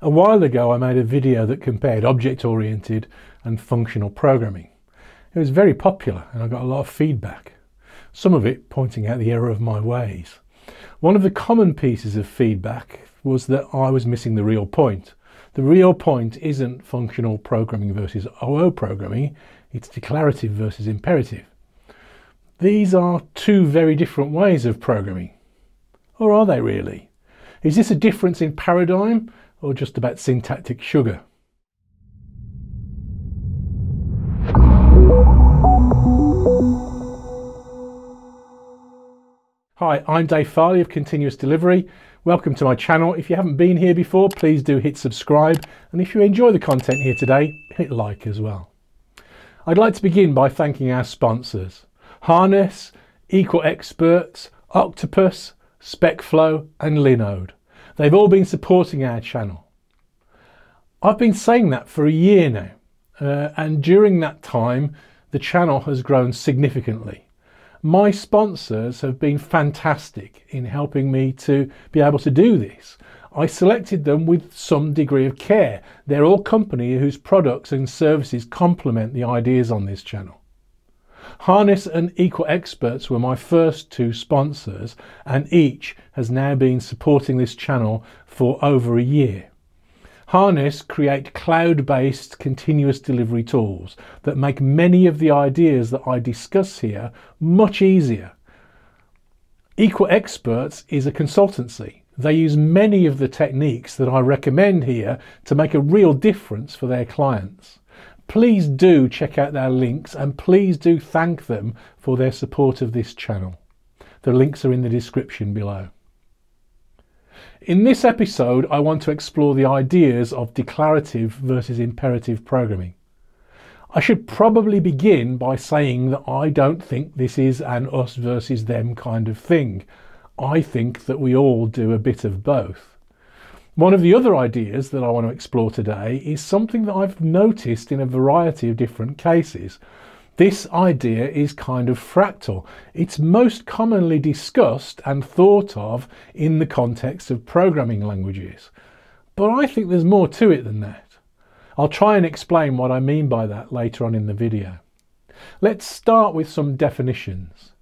A while ago I made a video that compared object-oriented and functional programming. It was very popular and I got a lot of feedback, some of it pointing out the error of my ways. One of the common pieces of feedback was that I was missing the real point. The real point isn't functional programming versus OO programming, it's declarative versus imperative. These are two very different ways of programming. Or are they really? Is this a difference in paradigm or just about syntactic sugar? Hi, I'm Dave Farley of Continuous Delivery. Welcome to my channel. If you haven't been here before, please do hit subscribe. And if you enjoy the content here today, hit like as well. I'd like to begin by thanking our sponsors. Harness, Equal Experts, Octopus, SpecFlow and Linode. They've all been supporting our channel. I've been saying that for a year now, uh, and during that time, the channel has grown significantly. My sponsors have been fantastic in helping me to be able to do this. I selected them with some degree of care. They're all companies whose products and services complement the ideas on this channel. Harness and Equal Experts were my first two sponsors, and each has now been supporting this channel for over a year. Harness create cloud-based continuous delivery tools that make many of the ideas that I discuss here much easier. Equal Experts is a consultancy. They use many of the techniques that I recommend here to make a real difference for their clients please do check out their links and please do thank them for their support of this channel. The links are in the description below. In this episode, I want to explore the ideas of declarative versus imperative programming. I should probably begin by saying that I don't think this is an us versus them kind of thing. I think that we all do a bit of both. One of the other ideas that I want to explore today is something that I've noticed in a variety of different cases. This idea is kind of fractal. It's most commonly discussed and thought of in the context of programming languages. But I think there's more to it than that. I'll try and explain what I mean by that later on in the video. Let's start with some definitions.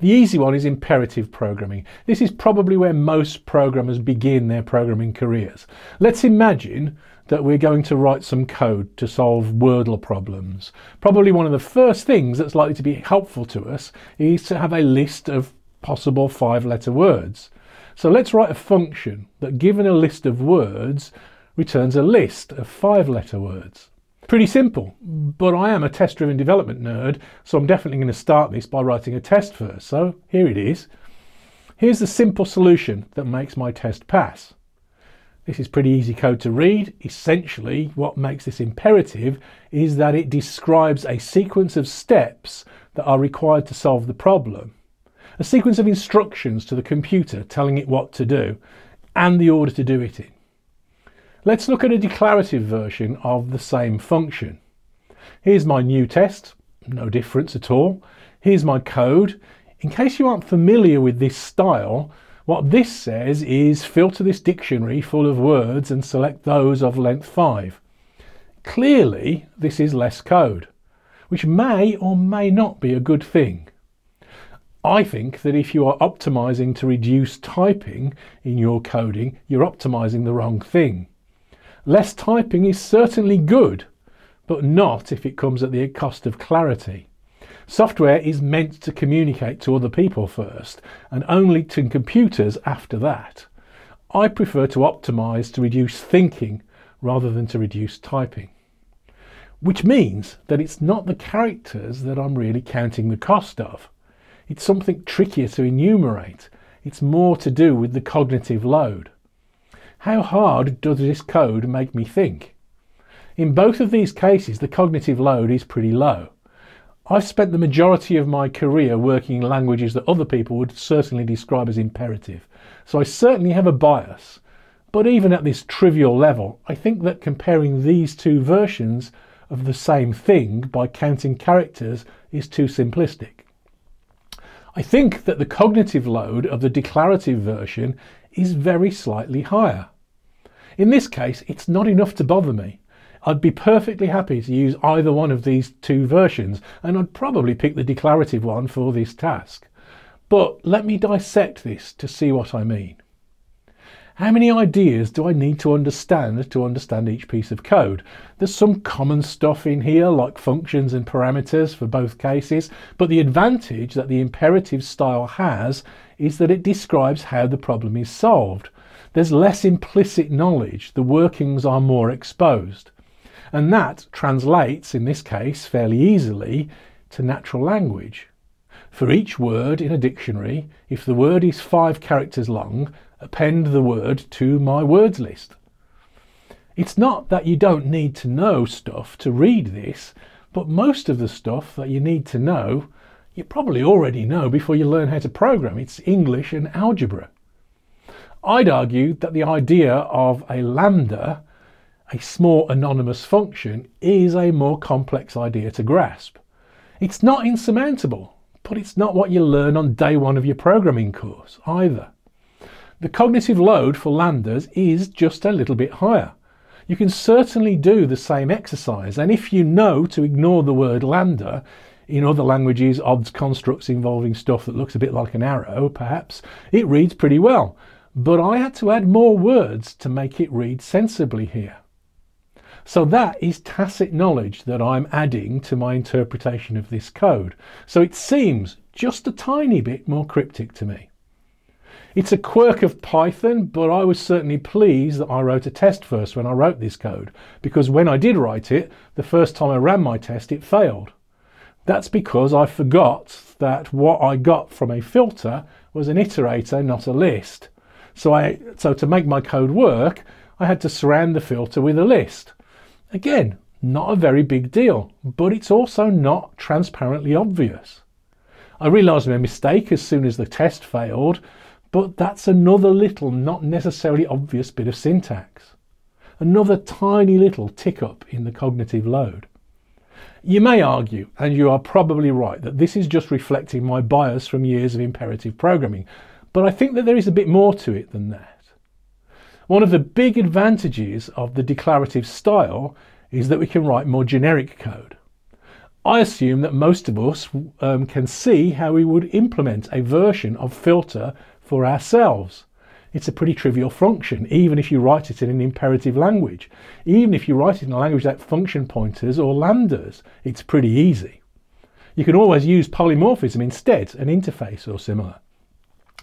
The easy one is imperative programming. This is probably where most programmers begin their programming careers. Let's imagine that we're going to write some code to solve Wordle problems. Probably one of the first things that's likely to be helpful to us is to have a list of possible five letter words. So let's write a function that given a list of words returns a list of five letter words. Pretty simple, but I am a test-driven development nerd, so I'm definitely going to start this by writing a test first. So here it is. Here's the simple solution that makes my test pass. This is pretty easy code to read. Essentially, what makes this imperative is that it describes a sequence of steps that are required to solve the problem. A sequence of instructions to the computer telling it what to do and the order to do it in. Let's look at a declarative version of the same function. Here's my new test, no difference at all. Here's my code. In case you aren't familiar with this style, what this says is filter this dictionary full of words and select those of length 5. Clearly, this is less code, which may or may not be a good thing. I think that if you are optimizing to reduce typing in your coding, you're optimizing the wrong thing. Less typing is certainly good, but not if it comes at the cost of clarity. Software is meant to communicate to other people first, and only to computers after that. I prefer to optimize to reduce thinking rather than to reduce typing. Which means that it's not the characters that I'm really counting the cost of. It's something trickier to enumerate. It's more to do with the cognitive load. How hard does this code make me think? In both of these cases, the cognitive load is pretty low. I've spent the majority of my career working in languages that other people would certainly describe as imperative, so I certainly have a bias. But even at this trivial level, I think that comparing these two versions of the same thing by counting characters is too simplistic. I think that the cognitive load of the declarative version is very slightly higher. In this case, it's not enough to bother me. I'd be perfectly happy to use either one of these two versions, and I'd probably pick the declarative one for this task. But let me dissect this to see what I mean. How many ideas do I need to understand to understand each piece of code? There's some common stuff in here like functions and parameters for both cases, but the advantage that the imperative style has is that it describes how the problem is solved. There's less implicit knowledge, the workings are more exposed. And that translates, in this case, fairly easily to natural language. For each word in a dictionary, if the word is five characters long, append the word to my words list. It's not that you don't need to know stuff to read this, but most of the stuff that you need to know, you probably already know before you learn how to program. It's English and algebra. I'd argue that the idea of a lambda, a small anonymous function, is a more complex idea to grasp. It's not insurmountable, but it's not what you learn on day one of your programming course either. The cognitive load for lambdas is just a little bit higher. You can certainly do the same exercise, and if you know to ignore the word lambda, in other languages, odds constructs involving stuff that looks a bit like an arrow, perhaps, it reads pretty well. But I had to add more words to make it read sensibly here. So that is tacit knowledge that I'm adding to my interpretation of this code. So it seems just a tiny bit more cryptic to me. It's a quirk of Python, but I was certainly pleased that I wrote a test first when I wrote this code, because when I did write it, the first time I ran my test, it failed. That's because I forgot that what I got from a filter was an iterator, not a list. So, I, so to make my code work, I had to surround the filter with a list. Again, not a very big deal, but it's also not transparently obvious. I realised my mistake as soon as the test failed, but that's another little, not necessarily obvious bit of syntax. Another tiny little tick up in the cognitive load. You may argue, and you are probably right, that this is just reflecting my bias from years of imperative programming, but I think that there is a bit more to it than that. One of the big advantages of the declarative style is that we can write more generic code. I assume that most of us um, can see how we would implement a version of filter for ourselves. It's a pretty trivial function, even if you write it in an imperative language. Even if you write it in a language like function pointers or lambdas, it's pretty easy. You can always use polymorphism instead, an interface or similar,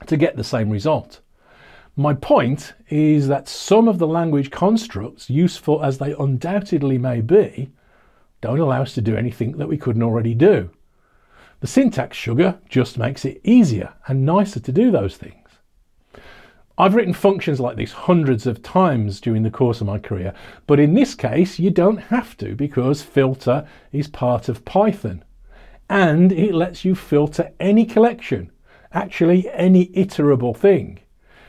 to get the same result. My point is that some of the language constructs, useful as they undoubtedly may be, don't allow us to do anything that we couldn't already do. The syntax sugar just makes it easier and nicer to do those things. I've written functions like this hundreds of times during the course of my career, but in this case you don't have to because filter is part of Python and it lets you filter any collection, actually any iterable thing,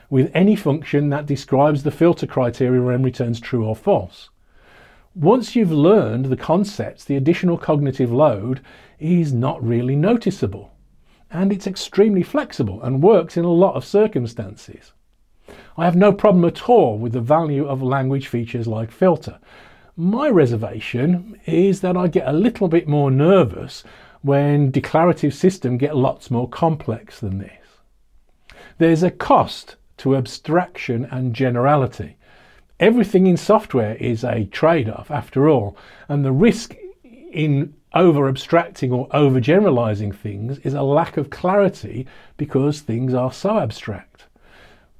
with any function that describes the filter criteria and returns true or false. Once you've learned the concepts, the additional cognitive load is not really noticeable. And it's extremely flexible and works in a lot of circumstances. I have no problem at all with the value of language features like filter. My reservation is that I get a little bit more nervous when declarative systems get lots more complex than this. There's a cost to abstraction and generality everything in software is a trade-off after all and the risk in over abstracting or over generalizing things is a lack of clarity because things are so abstract.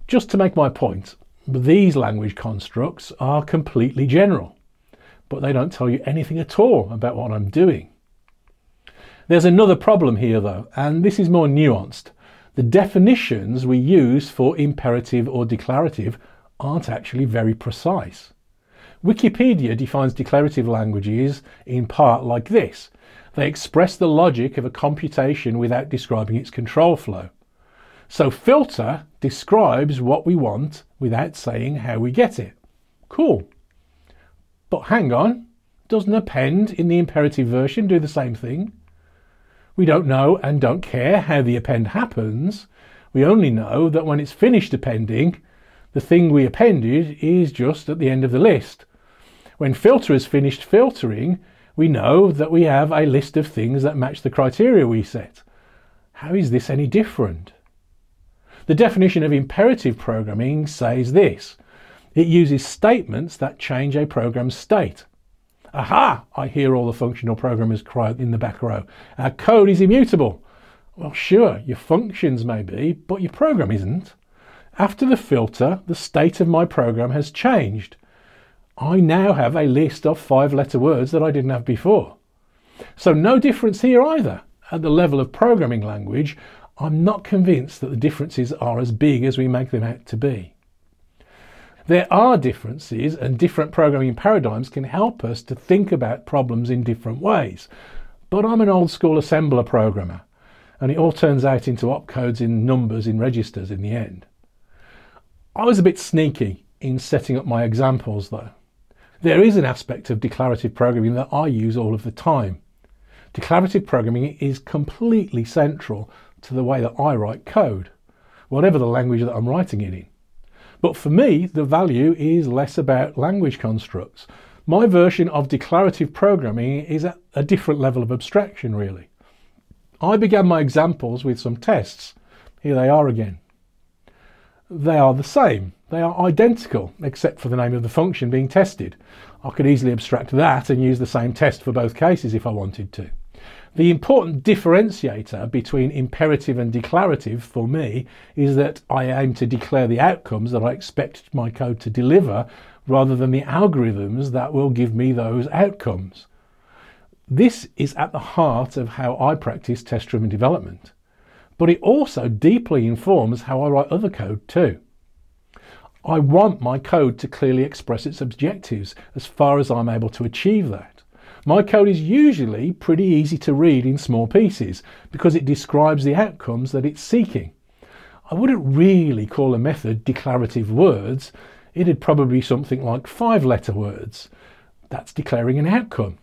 Just to make my point, these language constructs are completely general, but they don't tell you anything at all about what I'm doing. There's another problem here though, and this is more nuanced. The definitions we use for imperative or declarative aren't actually very precise. Wikipedia defines declarative languages in part like this. They express the logic of a computation without describing its control flow. So filter describes what we want without saying how we get it. Cool. But hang on, doesn't append in the imperative version do the same thing? We don't know and don't care how the append happens. We only know that when it's finished appending, The thing we appended is just at the end of the list. When filter has finished filtering, we know that we have a list of things that match the criteria we set. How is this any different? The definition of imperative programming says this. It uses statements that change a program's state. Aha! I hear all the functional programmers cry in the back row. Our code is immutable. Well, sure, your functions may be, but your program isn't. After the filter, the state of my program has changed. I now have a list of five letter words that I didn't have before. So no difference here either. At the level of programming language, I'm not convinced that the differences are as big as we make them out to be. There are differences and different programming paradigms can help us to think about problems in different ways. But I'm an old school assembler programmer and it all turns out into opcodes in numbers in registers in the end. I was a bit sneaky in setting up my examples though. There is an aspect of declarative programming that I use all of the time. Declarative programming is completely central to the way that I write code, whatever the language that I'm writing it in. But for me, the value is less about language constructs. My version of declarative programming is at a different level of abstraction, really. I began my examples with some tests. Here they are again. They are the same. They are identical, except for the name of the function being tested. I could easily abstract that and use the same test for both cases if I wanted to. The important differentiator between imperative and declarative for me is that I aim to declare the outcomes that I expect my code to deliver rather than the algorithms that will give me those outcomes. This is at the heart of how I practice test-driven development, but it also deeply informs how I write other code too. I want my code to clearly express its objectives as far as I'm able to achieve that. My code is usually pretty easy to read in small pieces because it describes the outcomes that it's seeking. I wouldn't really call a method declarative words. It'd probably be something like five letter words. That's declaring an outcome.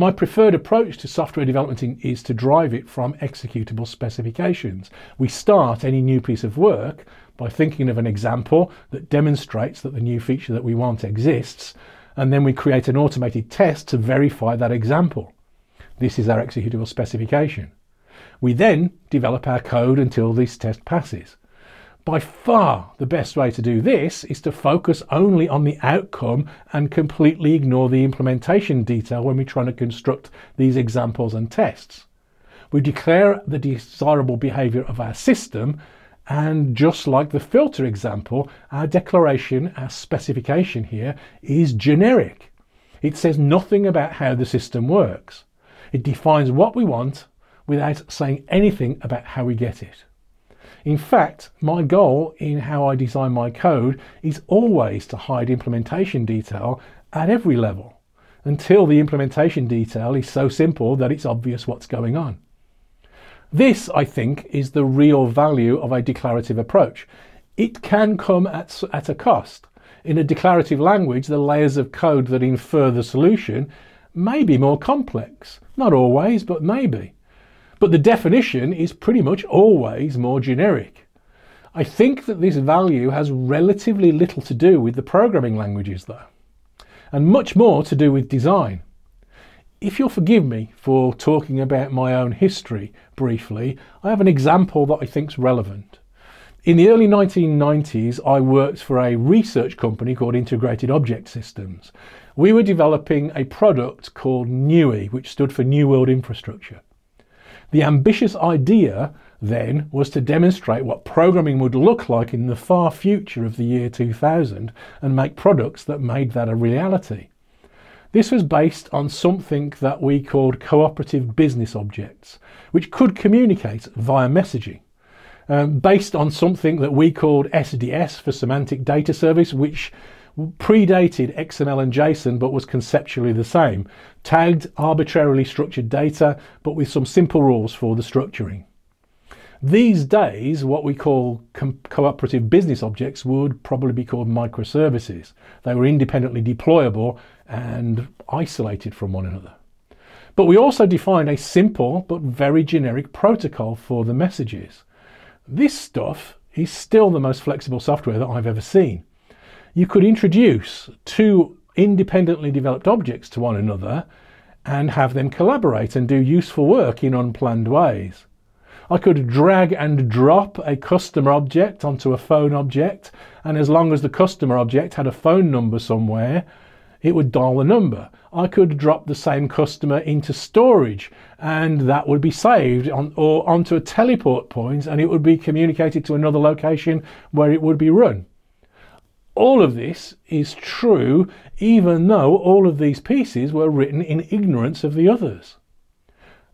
My preferred approach to software development is to drive it from executable specifications. We start any new piece of work by thinking of an example that demonstrates that the new feature that we want exists and then we create an automated test to verify that example. This is our executable specification. We then develop our code until this test passes. By far the best way to do this is to focus only on the outcome and completely ignore the implementation detail when we're trying to construct these examples and tests. We declare the desirable behavior of our system and just like the filter example, our declaration, our specification here is generic. It says nothing about how the system works. It defines what we want without saying anything about how we get it. In fact, my goal in how I design my code is always to hide implementation detail at every level until the implementation detail is so simple that it's obvious what's going on. This, I think, is the real value of a declarative approach. It can come at, at a cost. In a declarative language, the layers of code that infer the solution may be more complex. Not always, but maybe. But the definition is pretty much always more generic. I think that this value has relatively little to do with the programming languages though, and much more to do with design. If you'll forgive me for talking about my own history briefly, I have an example that I think is relevant. In the early 1990s, I worked for a research company called Integrated Object Systems. We were developing a product called NUI, which stood for New World Infrastructure. The ambitious idea then was to demonstrate what programming would look like in the far future of the year 2000 and make products that made that a reality. This was based on something that we called cooperative business objects, which could communicate via messaging. Um, based on something that we called SDS for Semantic Data Service, which predated XML and JSON but was conceptually the same. Tagged, arbitrarily structured data, but with some simple rules for the structuring. These days, what we call cooperative business objects would probably be called microservices. They were independently deployable and isolated from one another. But we also defined a simple but very generic protocol for the messages. This stuff is still the most flexible software that I've ever seen. You could introduce two independently developed objects to one another and have them collaborate and do useful work in unplanned ways. I could drag and drop a customer object onto a phone object, and as long as the customer object had a phone number somewhere, it would dial the number. I could drop the same customer into storage and that would be saved on, or onto a teleport point and it would be communicated to another location where it would be run. All of this is true even though all of these pieces were written in ignorance of the others.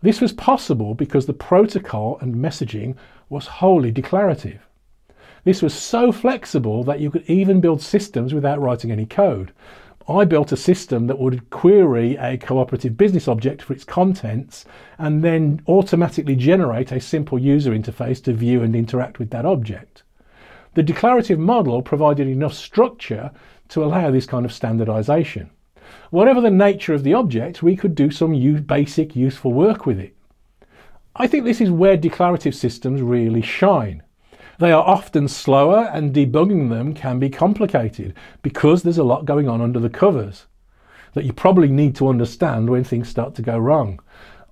This was possible because the protocol and messaging was wholly declarative. This was so flexible that you could even build systems without writing any code. I built a system that would query a cooperative business object for its contents and then automatically generate a simple user interface to view and interact with that object. The declarative model provided enough structure to allow this kind of standardization. Whatever the nature of the object, we could do some basic useful work with it. I think this is where declarative systems really shine. They are often slower and debugging them can be complicated because there's a lot going on under the covers that you probably need to understand when things start to go wrong.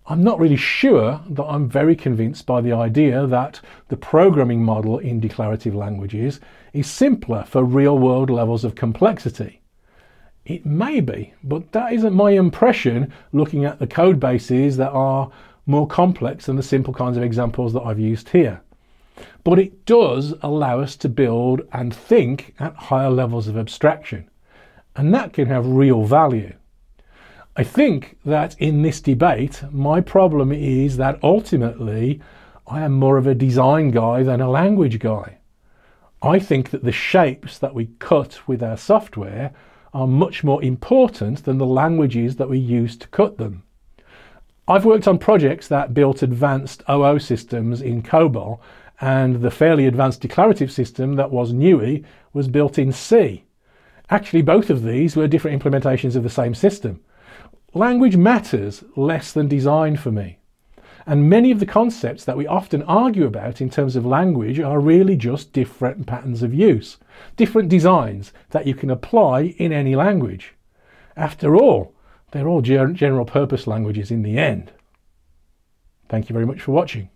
I'm not really sure that I'm very convinced by the idea that the programming model in declarative languages is simpler for real world levels of complexity. It may be, but that isn't my impression looking at the code bases that are more complex than the simple kinds of examples that I've used here. But it does allow us to build and think at higher levels of abstraction, and that can have real value. I think that in this debate, my problem is that ultimately I am more of a design guy than a language guy. I think that the shapes that we cut with our software are much more important than the languages that we use to cut them. I've worked on projects that built advanced OO systems in COBOL and the fairly advanced declarative system that was NUI was built in C. Actually, both of these were different implementations of the same system. Language matters less than design for me. And many of the concepts that we often argue about in terms of language are really just different patterns of use, different designs that you can apply in any language. After all, they're all general purpose languages in the end. Thank you very much for watching.